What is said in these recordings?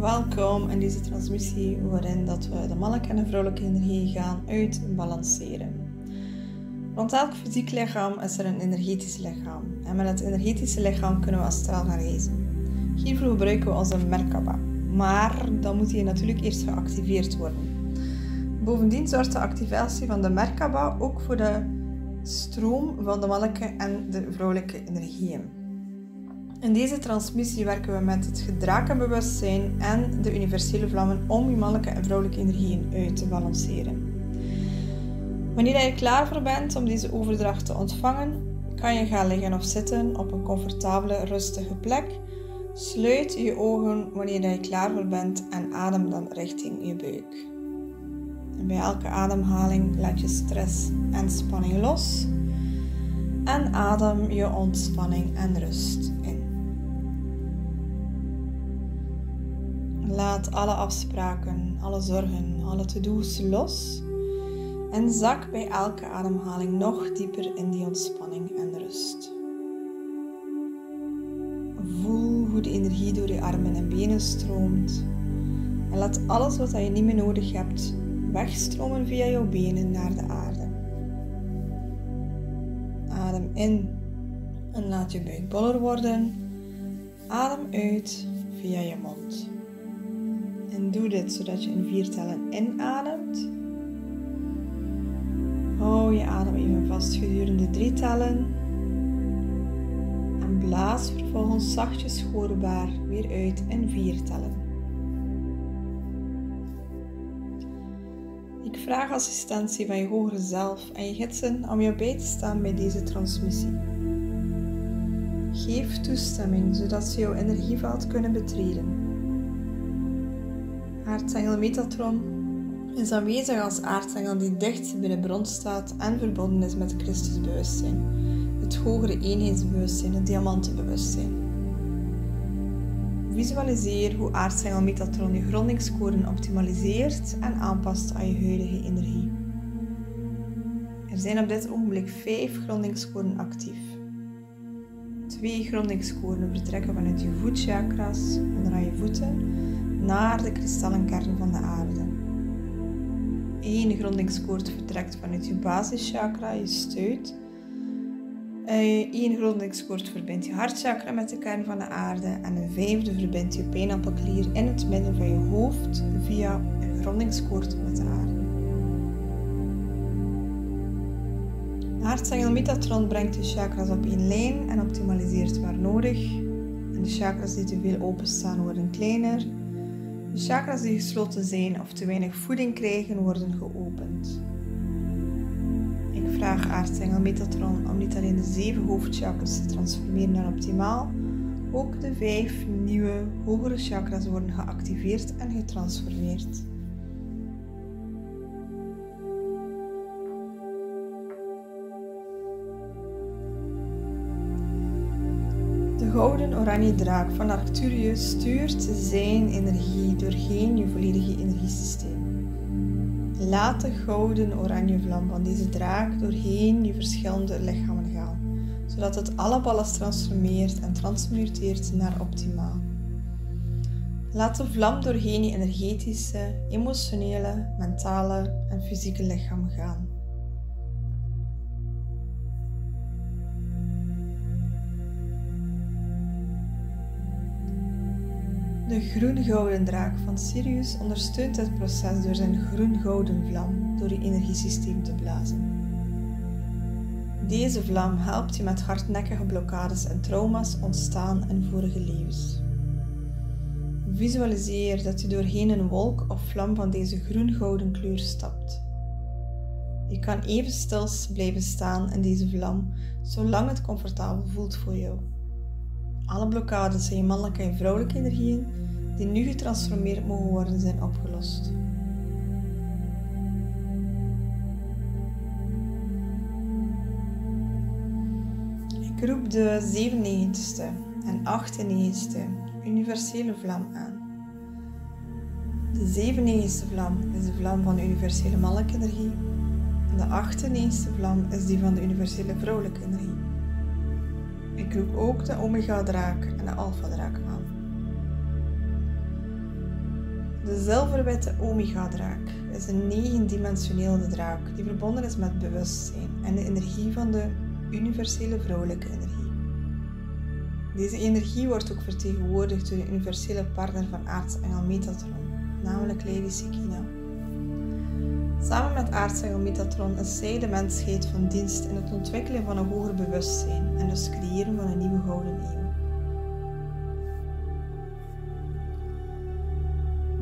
Welkom in deze transmissie waarin dat we de mannelijke en de vrouwelijke energie gaan uitbalanceren. Want elk fysiek lichaam is er een energetisch lichaam. En met het energetische lichaam kunnen we astraal gaan reizen. Hiervoor gebruiken we onze Merkaba. Maar dan moet die natuurlijk eerst geactiveerd worden. Bovendien zorgt de activatie van de Merkaba ook voor de stroom van de mannelijke en de vrouwelijke energieën. In deze transmissie werken we met het gedrakenbewustzijn en de universele vlammen om je mannelijke en vrouwelijke energieën uit te balanceren. Wanneer je klaar voor bent om deze overdracht te ontvangen, kan je gaan liggen of zitten op een comfortabele, rustige plek. Sluit je ogen wanneer je klaar voor bent en adem dan richting je buik. En bij elke ademhaling laat je stress en spanning los en adem je ontspanning en rust in. Laat alle afspraken, alle zorgen, alle to-do's los en zak bij elke ademhaling nog dieper in die ontspanning en rust. Voel hoe de energie door je armen en benen stroomt en laat alles wat je niet meer nodig hebt wegstromen via jouw benen naar de aarde. Adem in en laat je buik boller worden. Adem uit via je mond. En doe dit zodat je in vier tellen inademt. Hou je adem even vast gedurende drie tellen. En blaas vervolgens zachtjes hoorbaar weer uit in vier tellen. Ik vraag assistentie van je hogere zelf en je gidsen om jou bij te staan bij deze transmissie. Geef toestemming zodat ze jouw energieveld kunnen betreden. Aartsengel Metatron is aanwezig als aartsengel die dicht bij de bron staat en verbonden is met Christusbewustzijn, het hogere eenheidsbewustzijn, het diamantenbewustzijn. Visualiseer hoe aartsengel Metatron je grondingscode optimaliseert en aanpast aan je huidige energie. Er zijn op dit ogenblik vijf grondingscoden actief. Twee grondingscoden vertrekken vanuit je voetchakras, onderaan je voeten, naar de kristallenkern van de aarde. Eén grondingskoord vertrekt vanuit je basischakra, je stuit. Eén grondingskoord verbindt je hartchakra met de kern van de aarde. En een vijfde verbindt je pijnappelklier in het midden van je hoofd via een grondingskoord met de aarde. Aartsengel Metatron brengt je chakras op één lijn en optimaliseert waar nodig. En de chakras die te veel openstaan worden kleiner chakras die gesloten zijn of te weinig voeding krijgen, worden geopend. Ik vraag aartsengel Metatron om niet alleen de zeven hoofdchakras te transformeren naar optimaal, ook de vijf nieuwe hogere chakras worden geactiveerd en getransformeerd. Gouden oranje draak van Arcturius stuurt zijn energie doorheen je volledige energiesysteem. Laat de gouden oranje vlam van deze draak doorheen je verschillende lichamen gaan, zodat het alle ballen transformeert en transmuteert naar optimaal. Laat de vlam doorheen je energetische, emotionele, mentale en fysieke lichaam gaan. De groen-gouden draak van Sirius ondersteunt het proces door zijn groen-gouden vlam door je energiesysteem te blazen. Deze vlam helpt je met hardnekkige blokkades en trauma's ontstaan in vorige levens. Visualiseer dat je doorheen een wolk of vlam van deze groen-gouden kleur stapt. Je kan even stils blijven staan in deze vlam, zolang het comfortabel voelt voor jou. Alle blokkades je mannelijke en vrouwelijke energieën die nu getransformeerd mogen worden zijn opgelost. Ik roep de 97ste en 98ste universele vlam aan. De 97ste vlam is de vlam van de universele mannelijke energie en de 98ste vlam is die van de universele vrouwelijke energie. Ik roep ook de omega-draak en de alpha-draak aan. De zilverwitte Omega-draak is een negendimensionele draak die verbonden is met bewustzijn en de energie van de universele vrouwelijke energie. Deze energie wordt ook vertegenwoordigd door de universele partner van aartsengel Metatron, namelijk Lady Sekina. Samen met aartsengel Metatron is zij de mensheid van dienst in het ontwikkelen van een hoger bewustzijn en dus creëren van een nieuwe gouden eeuw.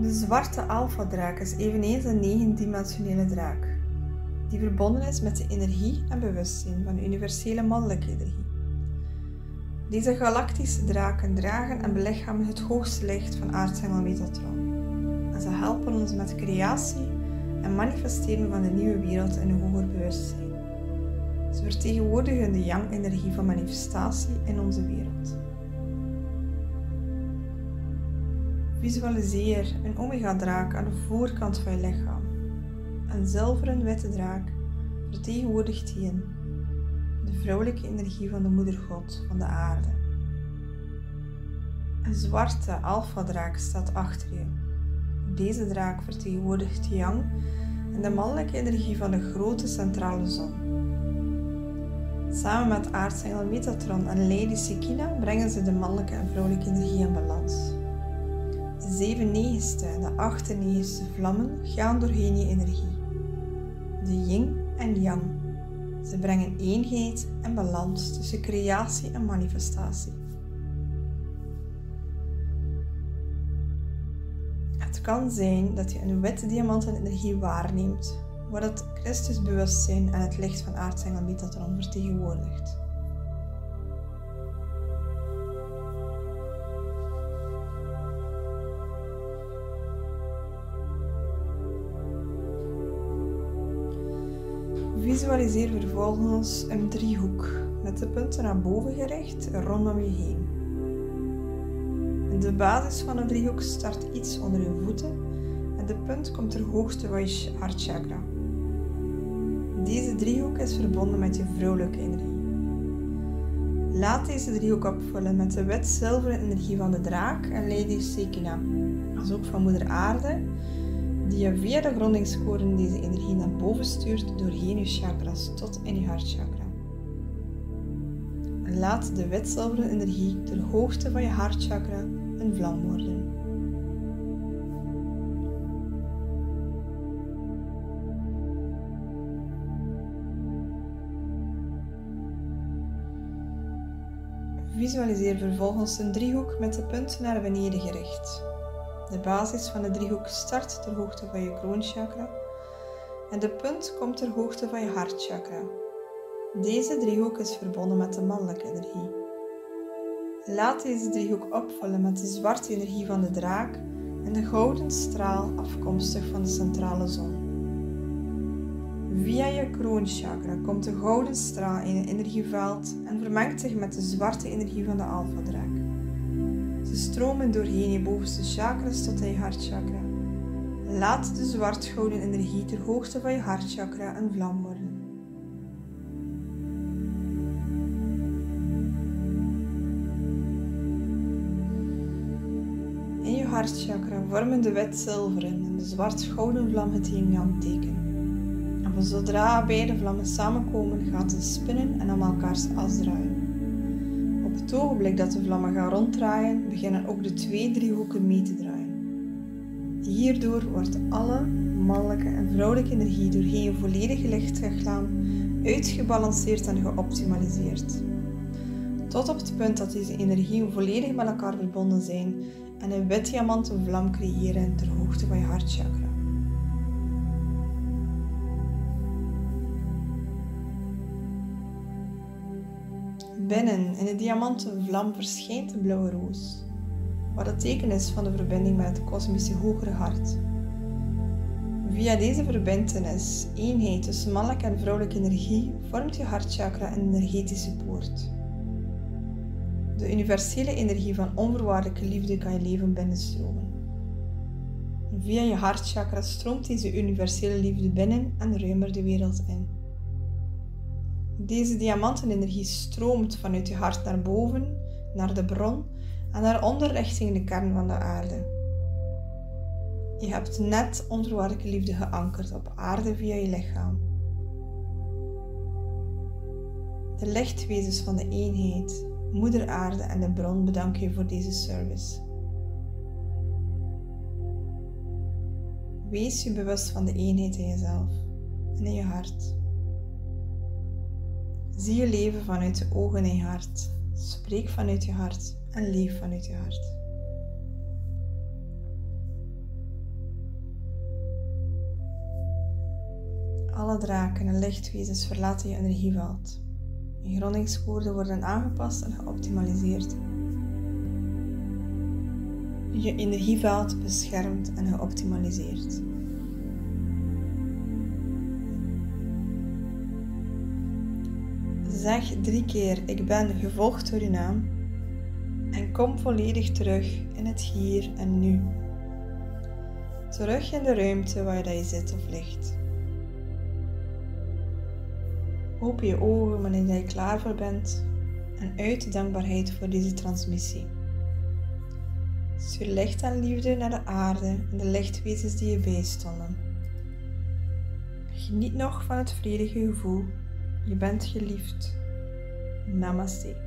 De zwarte alfa-draak is eveneens een negendimensionele draak, die verbonden is met de energie en bewustzijn van de universele mannelijke energie. Deze galactische draken dragen en belichamen het hoogste licht van aartsengel Metatron. En ze helpen ons met creatie en manifesteren van de nieuwe wereld in een hoger bewustzijn. Ze vertegenwoordigen de yang-energie van manifestatie in onze wereld. Visualiseer een omega-draak aan de voorkant van je lichaam. Een zilveren witte draak vertegenwoordigt yin, de vrouwelijke energie van de moedergod van de aarde. Een zwarte alfa-draak staat achter je. Deze draak vertegenwoordigt yang en de mannelijke energie van de grote centrale zon. Samen met aartsengel Metatron en Lady Sekina brengen ze de mannelijke en vrouwelijke energie in balans. De zeven negenste en de achtennegenste vlammen gaan doorheen je energie. De yin en yang. Ze brengen eenheid en balans tussen creatie en manifestatie. Het kan zijn dat je een witte diamantenergie waarneemt, waar het Christusbewustzijn en het licht van aartsengel Metatron vertegenwoordigt. Visualiseer vervolgens een driehoek met de punten naar boven gericht rondom je heen. De basis van een driehoek start iets onder je voeten en de punt komt ter hoogte van je hartchakra. Deze driehoek is verbonden met je vrouwelijke energie. Laat deze driehoek opvullen met de wit-zilveren energie van de draak en Lady Sekina, als ook van Moeder Aarde die je via de grondingskoren deze energie naar boven stuurt doorheen je chakras tot in je hartchakra. Laat de wit-zilveren energie ter hoogte van je hartchakra vlam worden. Visualiseer vervolgens een driehoek met de punten naar beneden gericht. De basis van de driehoek start ter hoogte van je kroonchakra en de punt komt ter hoogte van je hartchakra. Deze driehoek is verbonden met de mannelijke energie. Laat deze driehoek opvullen met de zwarte energie van de draak en de gouden straal afkomstig van de centrale zon. Via je kroonchakra komt de gouden straal in het energieveld en vermengt zich met de zwarte energie van de alfa-draak. Ze stromen doorheen je bovenste chakras tot je hartchakra. Laat de zwart-gouden energie ter hoogte van je hartchakra een vlam hartchakra vormen de wit-zilveren en de zwart-gouden vlam het yin-yang teken. En zodra beide vlammen samenkomen, gaat ze spinnen en aan elkaars as draaien het ogenblik dat de vlammen gaan ronddraaien, beginnen ook de twee driehoeken mee te draaien. Hierdoor wordt alle mannelijke en vrouwelijke energie doorheen je volledige lichtlichaam uitgebalanceerd en geoptimaliseerd. Tot op het punt dat deze energieën volledig met elkaar verbonden zijn en een wit diamanten vlam creëren ter hoogte van je hartchakra. Binnen in de diamanten vlam verschijnt de blauwe roos, wat het teken is van de verbinding met het kosmische hogere hart. Via deze verbintenis, eenheid tussen mannelijke en vrouwelijke energie, vormt je hartchakra een energetische poort. De universele energie van onvoorwaardelijke liefde kan je leven binnenstromen. Via je hartchakra stroomt deze universele liefde binnen en ruimer de wereld in. Deze diamantenenergie stroomt vanuit je hart naar boven, naar de bron en naar onder richting de kern van de aarde. Je hebt net onvoorwaardelijke liefde geankerd op aarde via je lichaam. De lichtwezens van de eenheid, Moeder Aarde en de bron bedanken je voor deze service. Wees je bewust van de eenheid in jezelf en in je hart. Zie je leven vanuit je ogen en je hart. Spreek vanuit je hart en leef vanuit je hart. Alle draken en lichtwezens verlaten je energieveld. Je grondingswoorden worden aangepast en geoptimaliseerd. Je energieveld beschermd en geoptimaliseerd. Zeg drie keer ik ben gevolgd door je naam en kom volledig terug in het hier en nu. Terug in de ruimte waar je zit of ligt. Open je ogen wanneer je klaar voor bent en uit dankbaarheid voor deze transmissie. Stuur licht en liefde naar de aarde en de lichtwezens die je bijstonden. Geniet nog van het vredige gevoel. Je bent geliefd. Namaste.